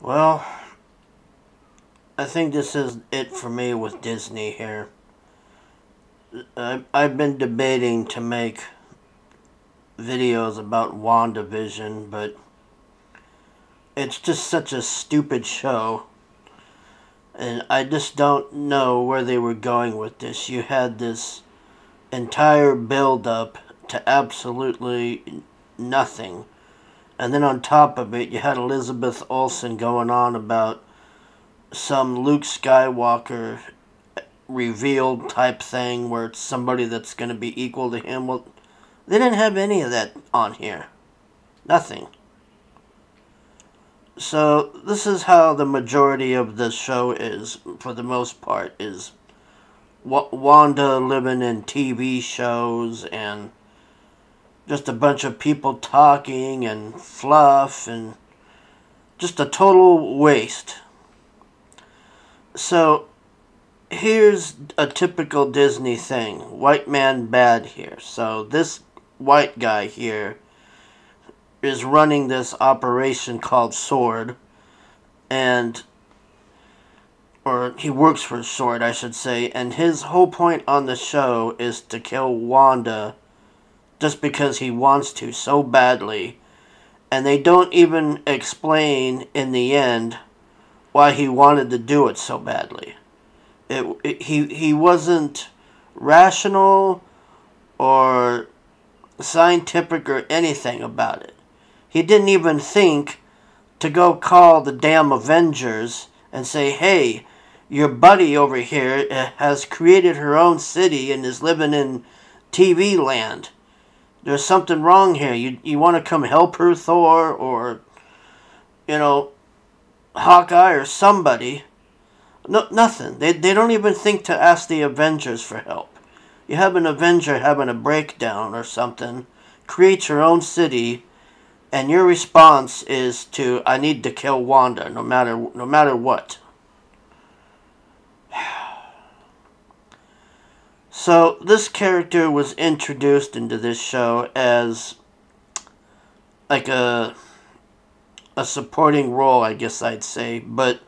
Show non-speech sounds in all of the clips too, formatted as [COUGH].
Well, I think this is it for me with Disney here. I've been debating to make videos about WandaVision, but it's just such a stupid show. And I just don't know where they were going with this. You had this entire build up to absolutely nothing. And then on top of it, you had Elizabeth Olsen going on about some Luke Skywalker revealed type thing where it's somebody that's going to be equal to him. Well, they didn't have any of that on here. Nothing. So this is how the majority of the show is, for the most part, is Wanda living in TV shows and just a bunch of people talking and fluff and just a total waste. So here's a typical Disney thing. White man bad here. So this white guy here is running this operation called Sword and or he works for Sword, I should say, and his whole point on the show is to kill Wanda just because he wants to so badly. And they don't even explain in the end why he wanted to do it so badly. It, it, he, he wasn't rational or scientific or anything about it. He didn't even think to go call the damn Avengers and say, hey, your buddy over here uh, has created her own city and is living in TV land. There's something wrong here. You, you want to come help her, Thor, or, you know, Hawkeye or somebody. No, nothing. They, they don't even think to ask the Avengers for help. You have an Avenger having a breakdown or something, create your own city, and your response is to I need to kill Wanda no matter no matter what. So this character was introduced into this show as like a a supporting role, I guess I'd say, but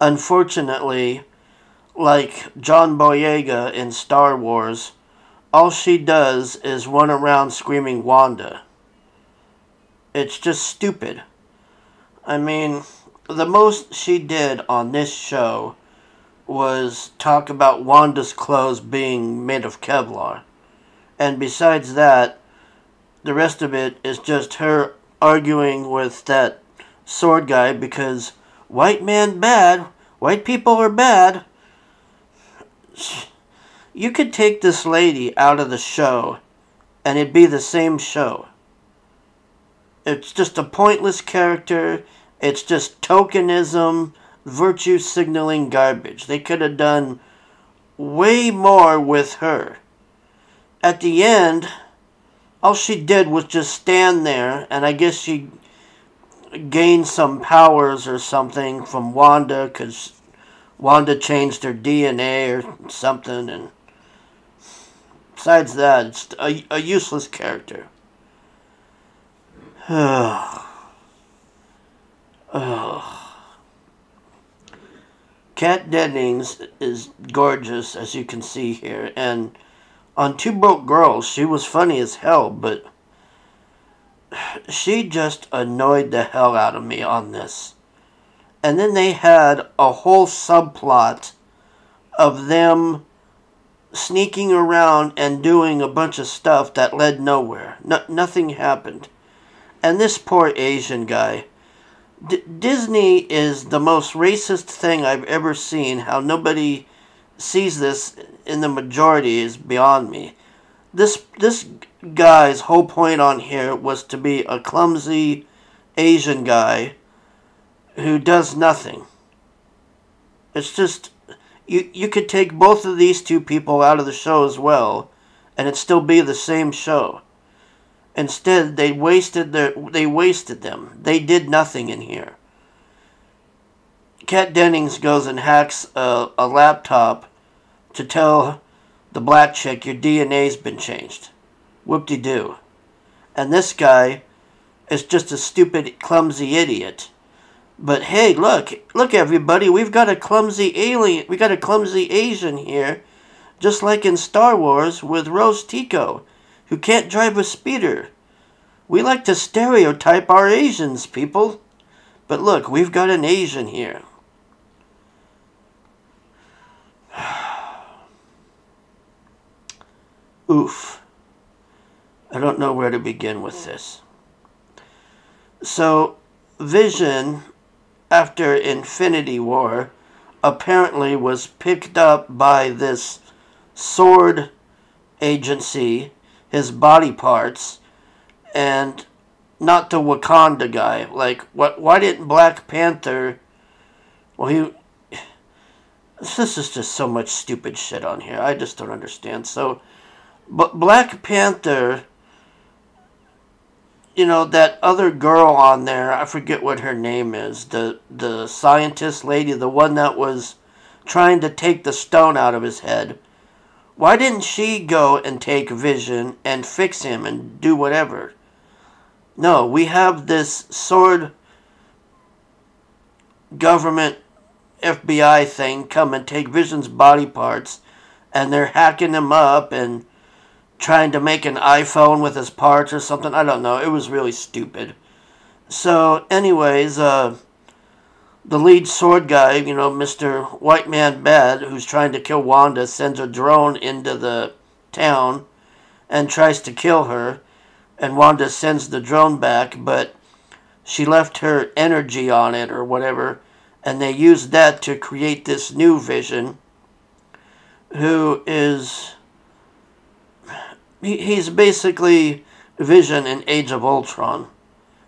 unfortunately, like John Boyega in Star Wars, all she does is run around screaming Wanda. It's just stupid. I mean, the most she did on this show was talk about Wanda's clothes being made of Kevlar. And besides that, the rest of it is just her arguing with that sword guy because white man bad, white people are bad. You could take this lady out of the show and it'd be the same show. It's just a pointless character. It's just tokenism virtue signaling garbage. They could have done way more with her. At the end, all she did was just stand there, and I guess she gained some powers or something from Wanda because Wanda changed her DNA or something, and besides that, it's a, a useless character. [SIGHS] Ugh. Ugh. Kat Dennings is gorgeous, as you can see here, and on Two Broke Girls, she was funny as hell, but she just annoyed the hell out of me on this. And then they had a whole subplot of them sneaking around and doing a bunch of stuff that led nowhere. No, nothing happened. And this poor Asian guy D- Disney is the most racist thing I've ever seen. How nobody sees this in the majority is beyond me. This this guy's whole point on here was to be a clumsy Asian guy who does nothing. It's just you you could take both of these two people out of the show as well and it'd still be the same show. Instead, they wasted their they wasted them. They did nothing in here. Kat Dennings goes and hacks a, a laptop to tell the black chick your DNA's been changed. Whoop-de-doo. And this guy is just a stupid, clumsy idiot But hey, look, look everybody, we've got a clumsy alien, we got a clumsy Asian here, just like in Star Wars with Rose Tico, who can't drive a speeder. We like to stereotype our Asians, people. But look, we've got an Asian here. [SIGHS] Oof. I don't know where to begin with this. So, Vision, after Infinity War, apparently was picked up by this sword agency, his body parts, and not the Wakanda guy. Like, what? Why didn't Black Panther? Well, he. This is just so much stupid shit on here. I just don't understand. So, but Black Panther, you know that other girl on there. I forget what her name is. The the scientist lady, the one that was trying to take the stone out of his head. Why didn't she go and take Vision and fix him and do whatever? No, we have this sword government FBI thing come and take Vision's body parts and they're hacking him up and trying to make an iPhone with his parts or something. I don't know. It was really stupid. So, anyways, uh, the lead sword guy, you know, Mr. White Man Bad, who's trying to kill Wanda, sends a drone into the town and tries to kill her and Wanda sends the drone back, but she left her energy on it or whatever, and they used that to create this new Vision, who is he's basically Vision in Age of Ultron.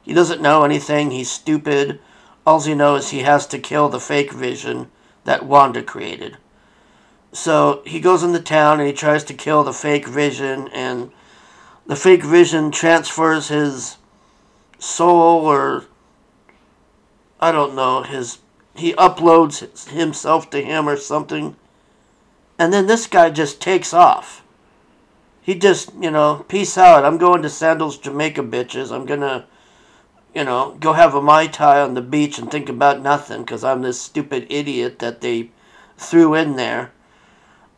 He doesn't know anything. He's stupid. All he knows he has to kill the fake Vision that Wanda created. So he goes into town and he tries to kill the fake Vision and the fake vision transfers his soul or I don't know, his he uploads himself to him or something. And then this guy just takes off. He just, you know, peace out. I'm going to Sandals, Jamaica, bitches. I'm going to, you know, go have a Mai Tai on the beach and think about nothing because I'm this stupid idiot that they threw in there.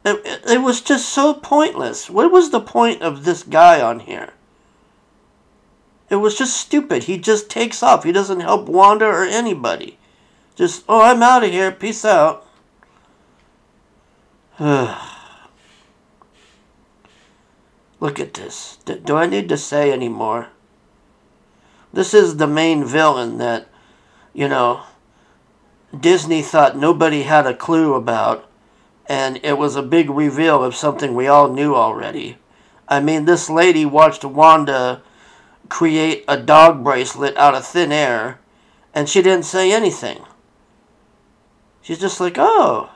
It, it, was just so pointless. What was the point of this guy on here? It was just stupid. He just takes off. He doesn't help Wanda or anybody. Just, oh, I'm out of here. Peace out. [SIGHS] Look at this. Do I need to say any more? This is the main villain that, you know, Disney thought nobody had a clue about and it was a big reveal of something we all knew already. I mean, this lady watched Wanda create a dog bracelet out of thin air, and she didn't say anything. She's just like, oh.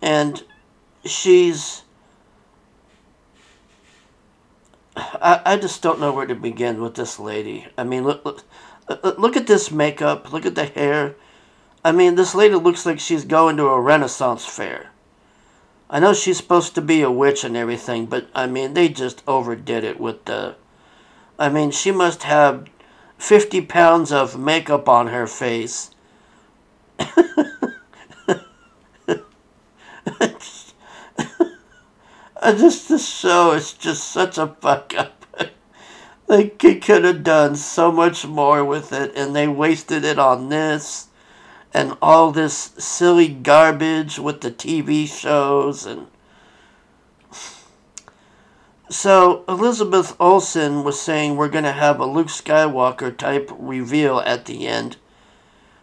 And she's. I, I just don't know where to begin with this lady. I mean, look, look, look at this makeup, look at the hair. I mean, this lady looks like she's going to a Renaissance fair. I know she's supposed to be a witch and everything, but I mean, they just overdid it with the. I mean, she must have 50 pounds of makeup on her face. [LAUGHS] just the show is just such a fuck up. [LAUGHS] like, he could have done so much more with it, and they wasted it on this and all this silly garbage with the TV shows and [SIGHS] so Elizabeth Olsen was saying we're going to have a Luke Skywalker type reveal at the end.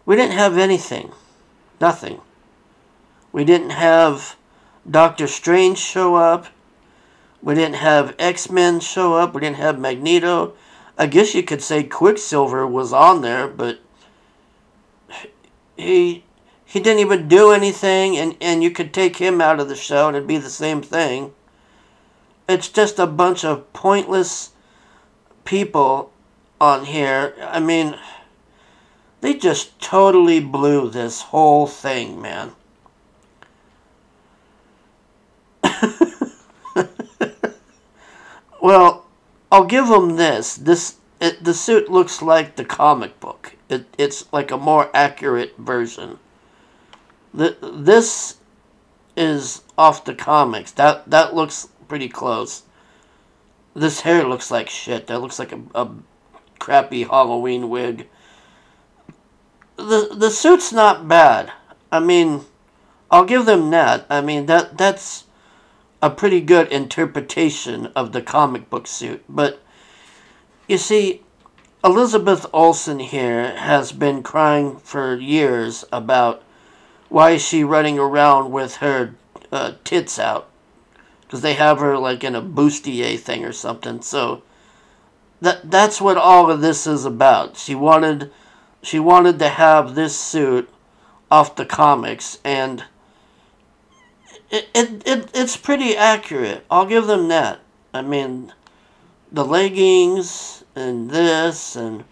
We didn't have anything. Nothing. We didn't have Doctor Strange show up. We didn't have X-Men show up. We didn't have Magneto. I guess you could say Quicksilver was on there, but he he didn't even do anything and, and you could take him out of the show and it'd be the same thing. It's just a bunch of pointless people on here. I mean, they just totally blew this whole thing, man. [LAUGHS] well, I'll give them this. This it, the suit looks like the comic book. It, it's like a more accurate version. The, this is off the comics. That that looks pretty close. This hair looks like shit. That looks like a, a crappy Halloween wig. The the suit's not bad. I mean, I'll give them that. I mean that that's a pretty good interpretation of the comic book suit. But you see, Elizabeth Olsen here has been crying for years about why is she running around with her uh, tits out? Because they have her like in a bustier thing or something. So that that's what all of this is about. She wanted she wanted to have this suit off the comics and it, it, it it's pretty accurate. I'll give them that. I mean the leggings and this and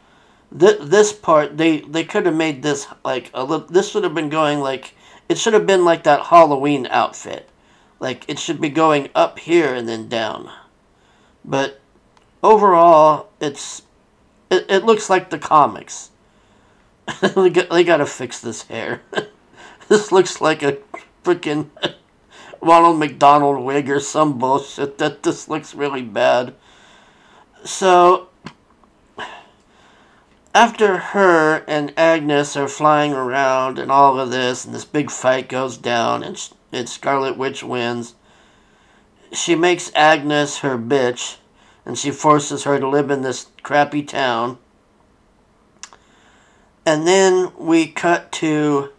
th- this part they they could have made this like a this would have been going like it should have been like that Halloween outfit. Like it should be going up here and then down. But overall it's it, it looks like the comics. [LAUGHS] they, got, they gotta fix this hair. [LAUGHS] this looks like a freaking [LAUGHS] Ronald McDonald wig or some bullshit. That this looks really bad. So after her and Agnes are flying around and all of this, and this big fight goes down, and, and Scarlet Witch wins, she makes Agnes her bitch, and she forces her to live in this crappy town. And then we cut to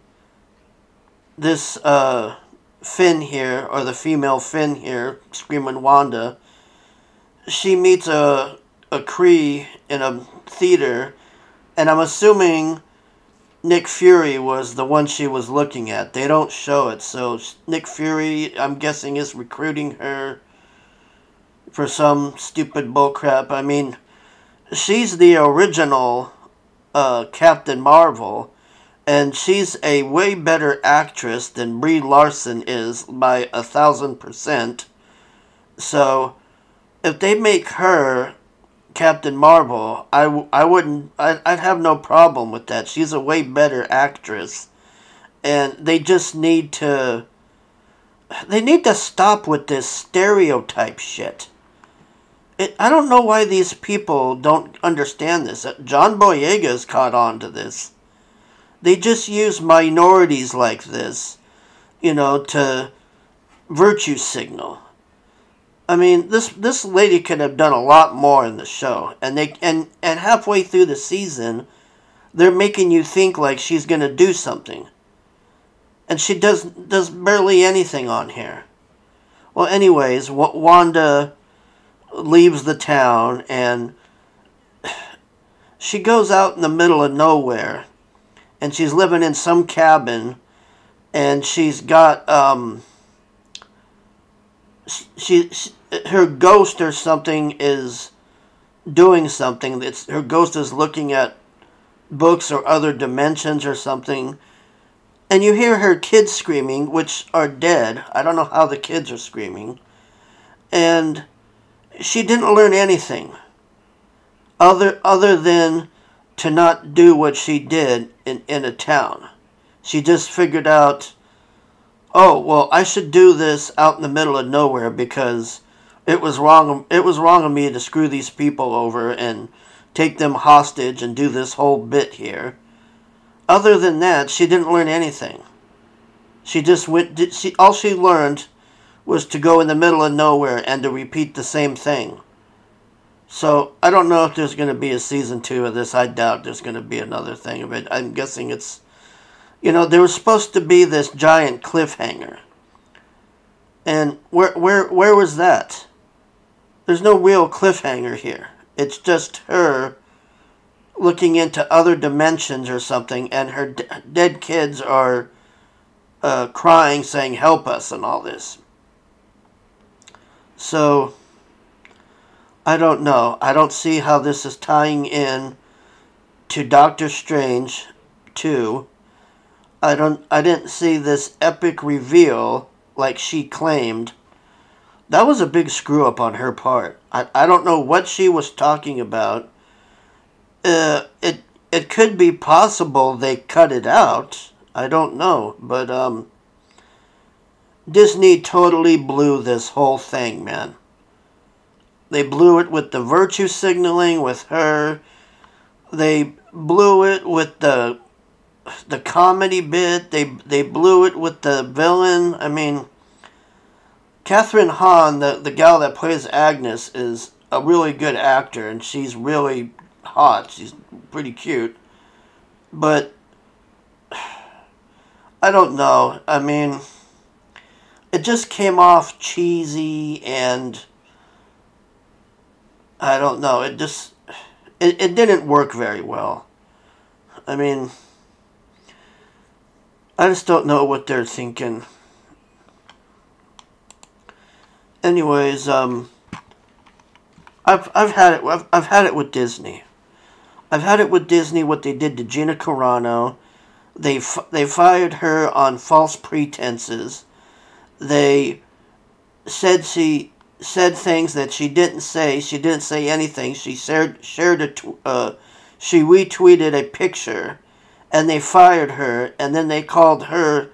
this uh, Finn here, or the female Finn here, screaming Wanda. She meets a, a Kree in a theater and I'm assuming Nick Fury was the one she was looking at. They don't show it, so Nick Fury, I'm guessing, is recruiting her for some stupid bullcrap. I mean, she's the original uh, Captain Marvel, and she's a way better actress than Brie Larson is by a thousand percent. So, if they make her Captain Marvel, I, I wouldn't, I, I'd have no problem with that. She's a way better actress. And they just need to, they need to stop with this stereotype shit. It, I don't know why these people don't understand this. Uh, John Boyega's caught on to this. They just use minorities like this, you know, to virtue signal. I mean, this this lady could have done a lot more in the show, and they and and halfway through the season, they're making you think like she's gonna do something, and she does does barely anything on here. Well, anyways, Wanda leaves the town and [SIGHS] she goes out in the middle of nowhere, and she's living in some cabin, and she's got um. She, she her ghost or something is doing something. It's her ghost is looking at books or other dimensions or something. And you hear her kids screaming, which are dead. I don't know how the kids are screaming. And she didn't learn anything other other than to not do what she did in, in a town. She just figured out, oh, well, I should do this out in the middle of nowhere because it was wrong it was wrong of me to screw these people over and take them hostage and do this whole bit here. Other than that she didn't learn anything. She just went did she all she learned was to go in the middle of nowhere and to repeat the same thing so i don't know if there's going to be a season two of this i doubt there's going to be another thing of it i'm guessing it's you know there was supposed to be this giant cliffhanger and where where where was that there's no real cliffhanger here. It's just her looking into other dimensions or something, and her dead kids are uh, crying, saying, Help us, and all this. So, I don't know. I don't see how this is tying in to Doctor Strange 2. I don't I didn't see this epic reveal like she claimed that was a big screw up on her part. I, I don't know what she was talking about uh, it it could be possible they cut it out. I don't know, but um, Disney totally blew this whole thing, man. They blew it with the virtue signaling with her. They blew it with the the comedy bit. They they blew it with the villain. I mean, Kathryn Hahn, the the gal that plays Agnes, is a really good actor, and she's really hot. She's pretty cute, but [SIGHS] I don't know. I mean, it just came off cheesy and I don't know. It just it, it didn't work very well. I mean, I just don't know what they're thinking. Anyways, um, I've I've had it. I've, I've had it with Disney. I've had it with Disney. What they did to Gina Carano, they they fired her on false pretenses. They said she said things that she didn't say. She didn't say anything. She shared shared a uh, she retweeted a picture, and they fired her. And then they called her.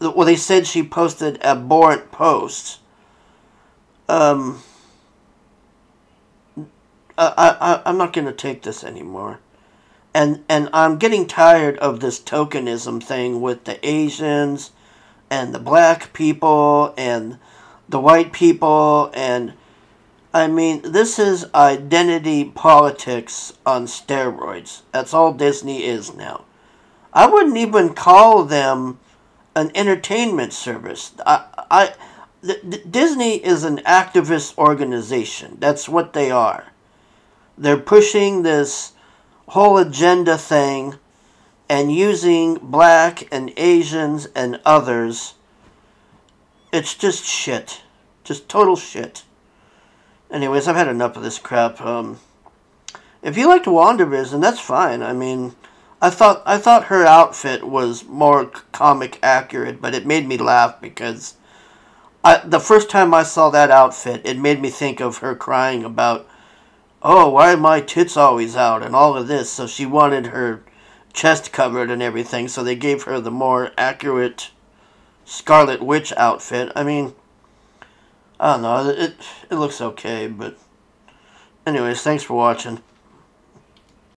Well, they said she posted abhorrent posts. Um. I, I I'm not gonna take this anymore, and and I'm getting tired of this tokenism thing with the Asians, and the black people and the white people and I mean this is identity politics on steroids. That's all Disney is now. I wouldn't even call them an entertainment service. I, I Disney is an activist organization. That's what they are. They're pushing this whole agenda thing and using black and Asians and others it's just shit. Just total shit. Anyways, I've had enough of this crap. Um, if you liked WandaVision, that's fine. I mean, I thought I thought her outfit was more comic accurate, but it made me laugh because I, the first time I saw that outfit, it made me think of her crying about, "Oh, why are my tits always out?" and all of this. So she wanted her chest covered and everything, so they gave her the more accurate Scarlet Witch outfit. I mean, I don't know. It, it looks okay, but anyways, thanks for watching.